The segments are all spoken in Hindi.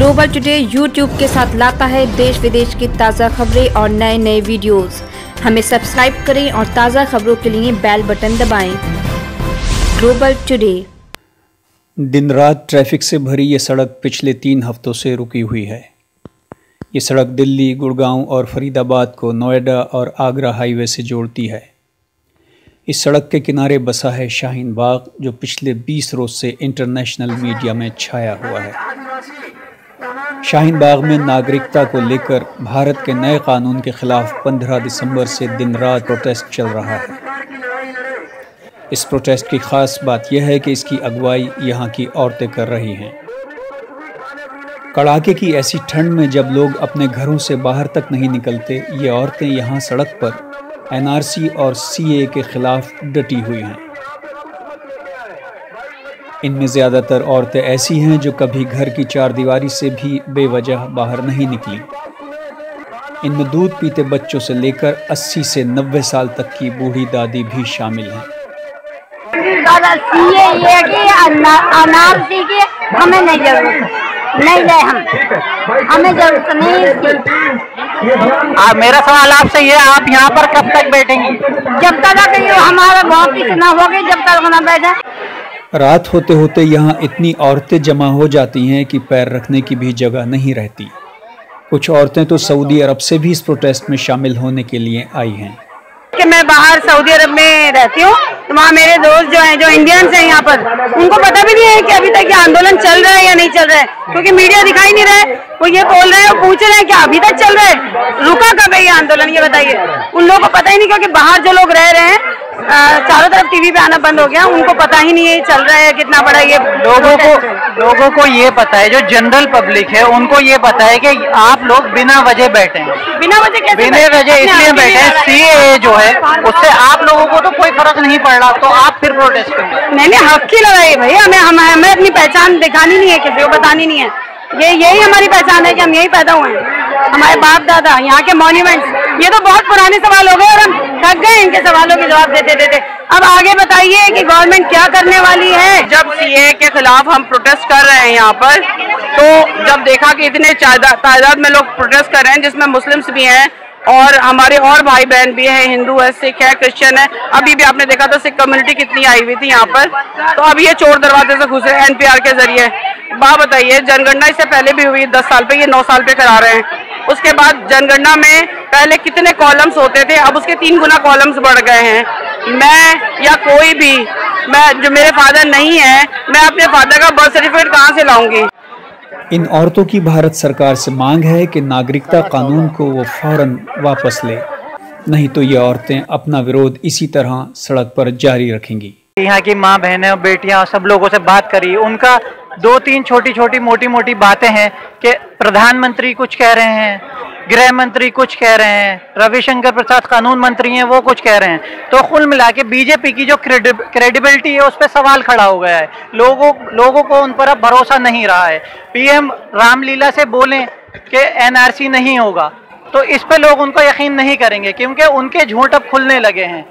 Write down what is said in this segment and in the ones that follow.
ग्लोबल टुडे यूट्यूब के साथ लाता है देश विदेश की ताज़ा खबरें और नए नए वीडियोस। हमें सब्सक्राइब करें और ताज़ा खबरों के लिए बेल बटन दबाएँ। ग्लोबल टुडे दिन रात ट्रैफ़िक से भरी ये सड़क पिछले तीन हफ्तों से रुकी हुई है ये सड़क दिल्ली, गुड़गांव और फरीदाबाद को नोएडा और आगरा हाईवे से जोड़ती है इस सड़क के किनारे बसा है शाहीन बाग, जो पिछले 20 रोज से इंटरनेशनल मीडिया में छाया हुआ है शाहीन बाग में नागरिकता को लेकर भारत के नए कानून के खिलाफ 15 दिसंबर से दिन रात प्रोटेस्ट चल रहा है। इस प्रोटेस्ट की खास बात यह है कि इसकी अगुवाई यहाँ की औरतें कर रही हैं। कड़ाके की ऐसी ठंड में जब लोग अपने घरों से बाहर तक नहीं निकलते, ये औरतें यहाँ सड़क पर एनआरसी और सीए के खिलाफ डटी हुई हैं। इनमें ज़्यादातर औरतें ऐसी हैं जो कभी घर की चार दीवारी से भी बेवजह बाहर नहीं निकली। इनमें दूध पीते बच्चों से लेकर 80 से 90 साल तक की बूढ़ी दादी भी शामिल हैं। हमें नहीं ज़रूरत नहीं ले हम हमें ज़रूरत नहीं आ, मेरा सवाल आपसे ये आप यहाँ पर कब तक बैठेंगी? जब तक हमारा बहुत इतना होगी जब तक ना बैठे रात होते होते यहाँ इतनी औरतें जमा हो जाती हैं कि पैर रखने की भी जगह नहीं रहती। कुछ औरतें तो सऊदी अरब से भी इस प्रोटेस्ट में शामिल होने के लिए आई हैं। कि मैं बाहर सऊदी अरब में रहती हूँ तो वहाँ मेरे दोस्त जो हैं, जो इंडियंस हैं यहाँ पर, उनको पता भी नहीं है कि अभी तक ये आंदोलन चल रहा है या नहीं चल रहा है, क्योंकि मीडिया दिखाई नहीं रहा है। वो ये बोल रहे हैं, पूछ रहे हैं कि अभी तक चल रहा है, रुका कब है ये आंदोलन, ये बताइए। उन लोगों को पता ही नहीं क्योंकि बाहर जो लोग रह रहे हैं टीवी पे आना बंद हो गया उनको पता ही नहीं है चल रहा है कितना बड़ा ये लोगों को लोगों को ये पता है जो जनरल पब्लिक है उनको ये पता है कि आप लोग बिना वजह बैठे हैं। बिना वजह कैसे बिना वजह इसलिए बैठे हैं सी जो है उससे आप लोगों को तो कोई फ़र्क नहीं पड़ रहा तो आप फिर प्रोटेस्ट करेंगे नहीं नहीं हक की लड़ाई भाई हमें हमें अपनी पहचान दिखानी नहीं है किसी को बतानी नहीं है। ये यही हमारी पहचान है कि हम यही पैदा हुए हैं। हमारे बाप दादा यहाँ के मॉन्यूमेंट्स ये तो बहुत पुराने सवाल हो गए और हम थक गए इनके सवालों के जवाब देते देते। अब आगे बताइए कि गवर्नमेंट क्या करने वाली है? जब सीए के खिलाफ हम प्रोटेस्ट कर रहे हैं यहाँ पर तो जब देखा कि इतने तादाद में लोग प्रोटेस्ट कर रहे हैं, जिसमें मुस्लिम्स भी हैं और हमारे और भाई बहन भी हैं, हिंदू है, सिख है, क्रिश्चियन है, अभी भी आपने देखा था सिख कम्युनिटी कितनी आई हुई थी यहाँ पर। तो अभी ये चोर दरवाजे से घुसे एनपीआर के ज़रिए। बात बताइए, जनगणना इससे पहले भी हुई, दस साल पे ये नौ साल पे करा रहे हैं। उसके बाद जनगणना में पहले कितने कॉलम्स होते थे, अब उसके तीन गुना कॉलम्स बढ़ गए हैं। मैं या कोई भी मैं जो मेरे फादर नहीं है मैं अपने फादर का बर्थ सर्टिफिकेट कहाँ से लाऊँगी? इन औरतों की भारत सरकार से मांग है कि नागरिकता कानून को वो फ़ौरन वापस ले। नहीं तो ये औरतें अपना विरोध इसी तरह सड़क पर जारी रखेंगी। यहाँ की माँ बहनें और बेटियाँ सब लोगों से बात करी। उनका दो तीन छोटी छोटी मोटी मोटी बातें हैं कि प्रधानमंत्री कुछ कह रहे हैं। गृह मंत्री कुछ कह रहे हैं, रविशंकर प्रसाद कानून मंत्री हैं, वो कुछ कह रहे हैं। तो कुल मिला के बीजेपी की जो क्रेडिबिलिटी है, उस पर सवाल खड़ा हो गया है। लोगों लोगों को उन पर अब भरोसा नहीं रहा है। पीएम रामलीला से बोलें कि एनआरसी नहीं होगा तो इस पे लोग उनको यकीन नहीं करेंगे, क्योंकि उनके झूठ अब खुलने लगे हैं।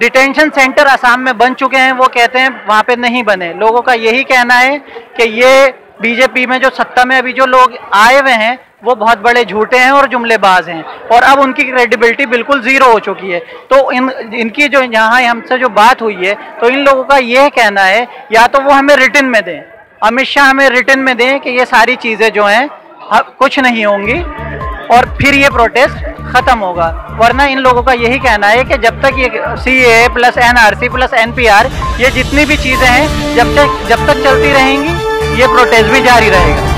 डिटेंशन सेंटर असम में बन चुके हैं, वो कहते हैं वहाँ पे नहीं बने। लोगों का यही कहना है कि ये बीजेपी में जो सत्ता में अभी जो लोग आए हुए हैं वो बहुत बड़े झूठे हैं और जुमलेबाज हैं। और अब उनकी क्रेडिबिलिटी बिल्कुल ज़ीरो हो चुकी है। तो इन, इनकी जो यहाँ हमसे जो बात हुई है तो इन लोगों का यह कहना है, या तो वो हमें रिटर्न में दें। अमित शाह हमें रिटर्न में दें कि ये सारी चीज़ें जो हैं कुछ नहीं होंगी, और फिर ये प्रोटेस्ट खत्म होगा। वरना इन लोगों का यही कहना है कि जब तक ये C A plus N R C plus N P R ये जितनी भी चीज़ें हैं, जब तक जब तक चलती रहेंगी, ये प्रोटेस्ट भी जारी रहेगा।